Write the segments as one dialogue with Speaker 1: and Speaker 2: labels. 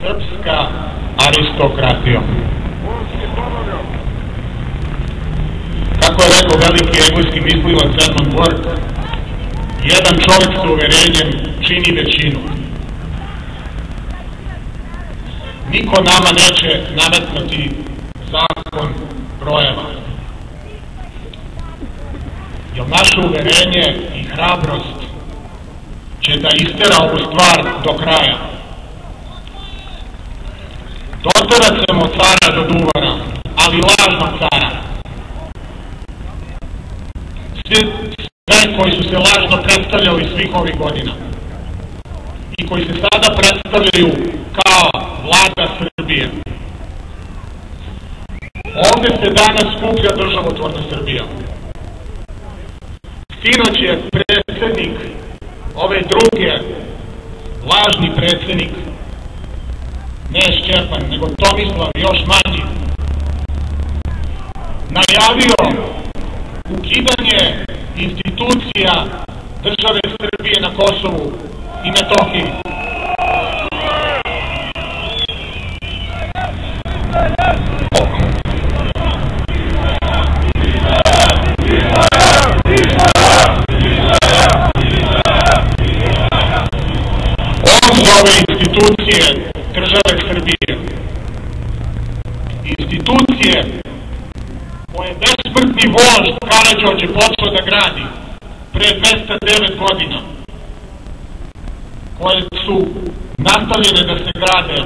Speaker 1: Srpska aristokratija. Kako je rekao veliki engleski mislilac Edmund Burke, jedan čovjek sa uverenjem čini većinu. Niko nama neće nametnuti zakon brojeva. Jer naše uverenje i hrabrost će da istera ovu stvar do kraja. Doterat ćemo cara do duvara, ali lažnog cara. Sve, sve koji su se lažno predstavljali svih ovih godina i koji se sada predstavljaju kao vlada Srbije. Ovde se danas skuplja državotvorna Srbija. Sinoć je predsednik ove druge, lažni predsednik, ne Šćepan, nego Tomislav, još manji, najavio ukidanje institucija države Srbije na Kosovu i Metohiji. On zove države Srbije. Institucije koje besmrtni vožd Karadžođe počeo da gradi pre 209 godina, koje su nastavljene da se grade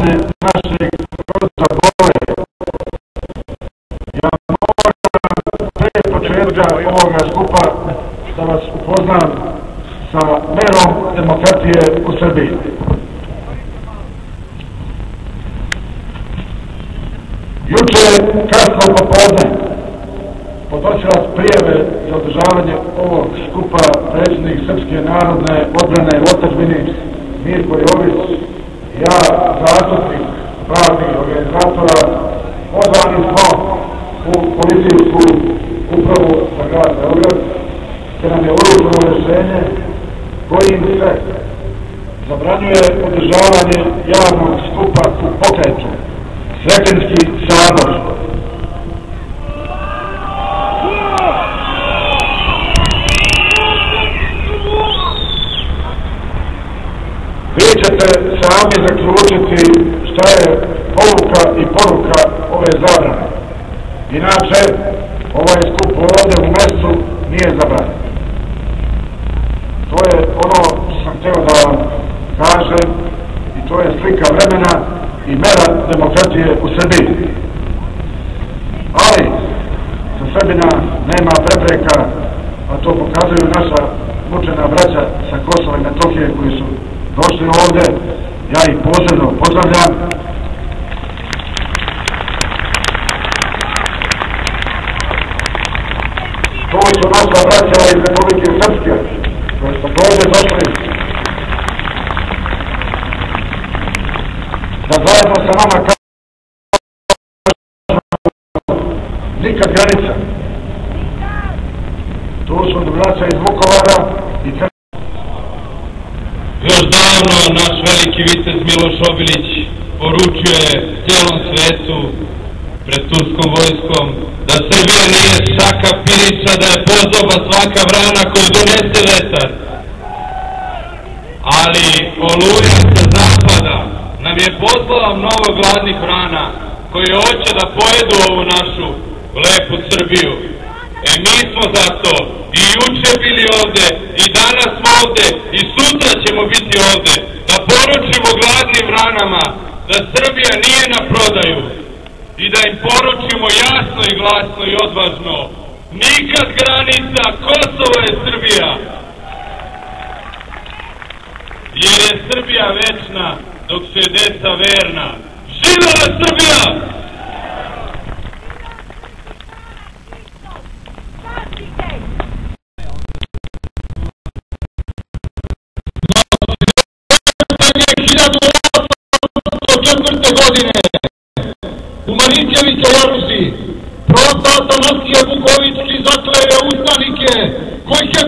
Speaker 2: rane našeg rodca bole. Ja moram pre početka ovoga skupa da vas upoznam sa merom demokratije u Srbiji. Juče, kasno popodne, podnosilac prijeve za održavanje ovog skupa predsjednik Srpske narodne odbrane u otačbini Mirko Jović, ja, zastupnik pravnih organizatora, odvani smo u policijsku upravu za grad Beograd, te nam je uručeno rešenje kojim se zabranjuje održavanje javnog skupa u pokretu, Svetenski sabor, vi ćete sami zaključiti šta je poruka i poruka ove zabrane. Inače, ovaj skup ovde u mestu nije zabranjen. To je ono što sam hteo da vam kažem i to je slika vremena i mera demokratije u Srbiji. Ali, za Srbina nema prepreka, a to pokazuju naša mučena braća sa Kosova i Metohije koji su došli ovde, ja ih posebno pozdravljam. To su naša braća iz Republike Srpske, koji su ovde došli da zajedno sa nama nikad granica. To su braća iz Vukovara i Crne
Speaker 3: Još davno naš veliki vitez Miloš Obilić poručuje cijelom svetu pred turskom vojskom da Srbija nije šaka pirića, da je podoba svaka vrana koju donese vetar. Ali oluja sa zapada nam je poslala mnogo gladnih vrana koji hoće da pojedu ovu našu lepu Srbiju. E mi smo zato i juče bili ovde, i danas smo ovde, i sutra ćemo biti ovde, da poručimo gladnim ranama da Srbija nije na prodaju i da im poručimo jasno i glasno i odvažno nikad granica, Kosovo je Srbija. Jer je Srbija večna dok se deca verna. Živela Srbija!
Speaker 4: Godine. U Marićeviće Jarusi prosta Atanasije Vuković zakleve ustanike. Kojih je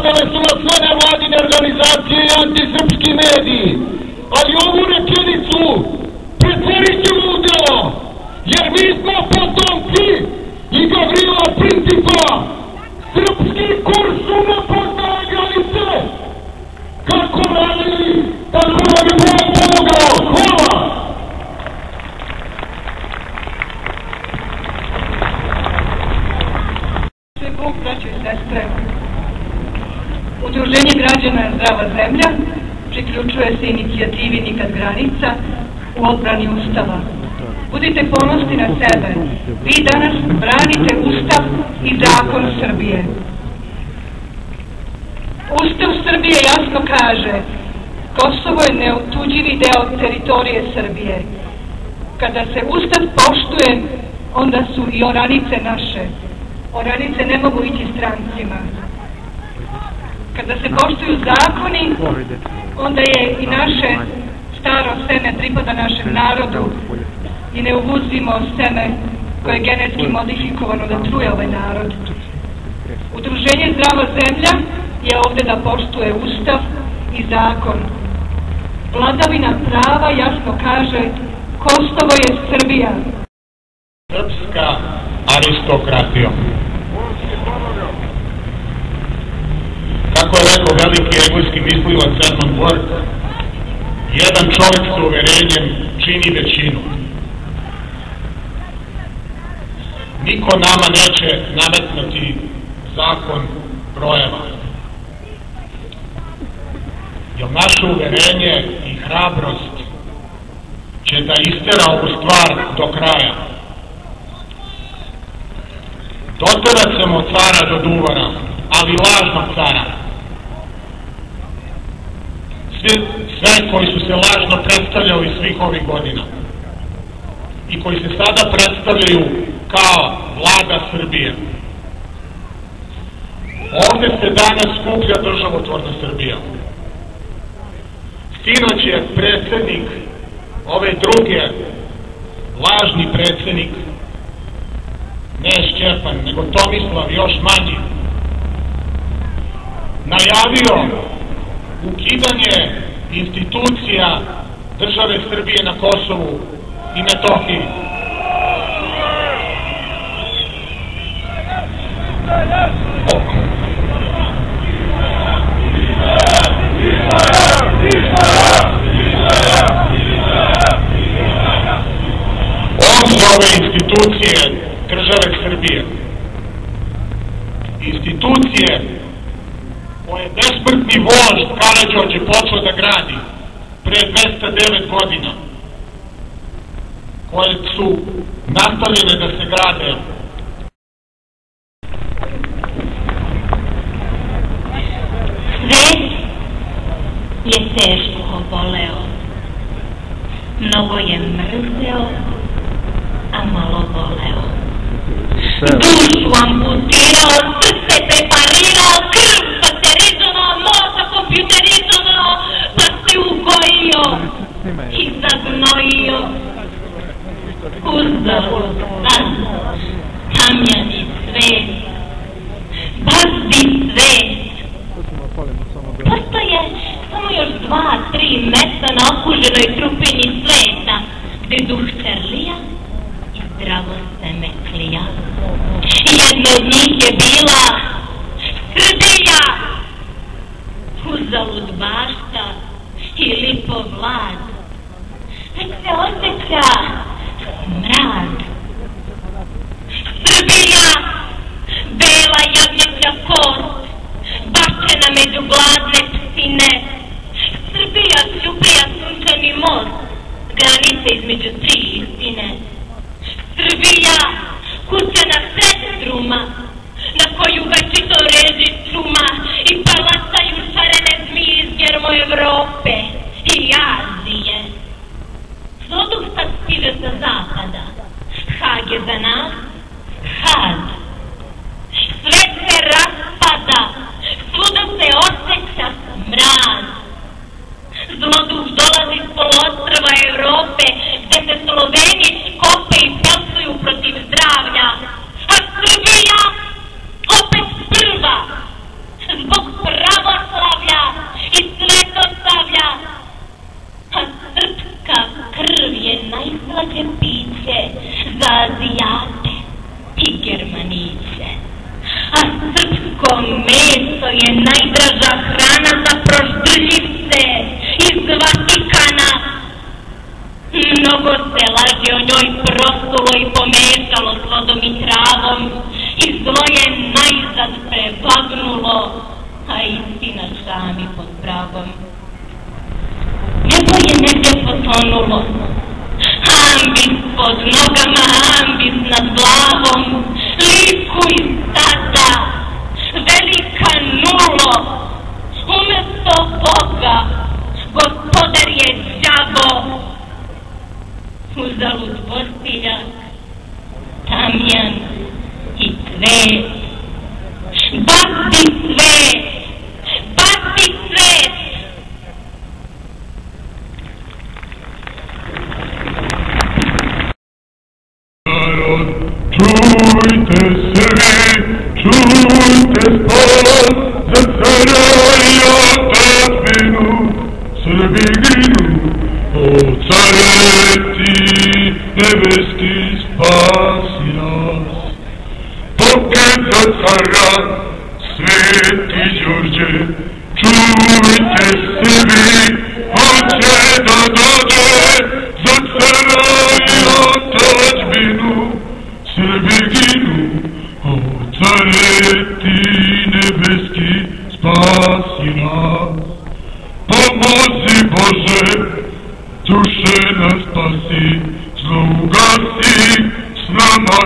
Speaker 4: napadale su na sve nevladine organizacije i antisrpski mediji ali ovu rečenicu pretvorit ćemo u delo jer mi smo potomci i Gavrila Principa. Srpski kurs su ne poznaje granice. Kako radi, tako da bi Bog pomogao. Hvala!
Speaker 5: Sve Bog, braćo i sestre. Udruženje građana Zdrava zemlja priključuje se inicijativi Nikad granica u odbrani Ustava. Budite ponosni na sebe. Vi danas branite Ustav i zakon Srbije. Ustav Srbije jasno kaže Kosovo je neotuđivi deo teritorije Srbije. Kada se Ustav poštuje, onda su i oranice naše. Oranice ne mogu ići strancima. Kada se poštuju zakoni, onda je i naše staro seme pripada našem narodu i ne uvuzimo seme koje je genetski modifikovano da truje ovaj narod. Udruženje Zdrava zemlja je ovde da poštuje ustav i zakon. Vladavina prava jasno kaže Kosovo je Srbija.
Speaker 4: Srpska aristokratija. Kako je rekao veliki engleski mislilac Edmund Burke, jedan čovjek sa uverenjem čini većinu. Niko nama neće nametnuti zakon brojeva. Jer naše uverenje i hrabrost će da istera ovu stvar do kraja. Doterat ćemo cara do duvara, ali lažnog cara. Sve, sve koji su se lažno predstavljali svih ovih godina i koji se sada predstavljaju kao vlada Srbije.
Speaker 6: Ovde se danas skuplja državotvorna Srbija. Sinoć je predsednik ove druge, lažni predsednik, ne Šćepan, nego Tomislav, još manji, najavio ukidanje institucija države Srbije na Kosovu i Metohiji. On zove institucije države Srbije. Institucije koje je besmrtni vožd Karadžođe počeo da gradi pre 209 godina, koje su nastavljene da se grade
Speaker 7: je teško oboleo. Mnogo je mrzeo, a malo voleo. Dušu amputirao, srce preparirao, krv pasterizovao, mozak kompjuterizovao, pa se ugojio i zagnojio. Sad, tamjani svet, bazdi samo još dva, tri mesta na okuženoj trupini sveta, gde duh Čerlija i zdravo seme klija. I jedna od njih je bila Srbija, uzalud bašta i lipo vlad. Već se osjeća mrad. Srbija, bela jagnjeća kost, bačena među gladne psine. Srbija, Ćuprija, sunčani most, granica između tri istine. Srbija, kuća na sred struma, na koju večito reži čuma i palataju šarene zmije iz germo Evrope i Azije. Zloduh sad stiže sa zapada, Hag je za nas, Hag. Njoj prosulo i pomešalo s vodom i travom i zlo je najzad prevagnulo, a istina šami pod pravom. Nebo je negde potonulo, ambis pod nogama, ambis nad glavom, likuj sada, velika nulo, umesto Boga, gospodar je džavo, uzalud postiljak, tamjan i cvet. Basti svet, basti svet,
Speaker 6: Narod, čujte se vi, čujte spas za cara i ti ne vestis pasias. Poqueta zarra, sveti George, čujte sebi, hoće da dođe, zacaraj otačbinu, Srbiginu, o careti nebeski spasi nas. Pomozi Bože, duše nas spasi, zlo ugasi, s nama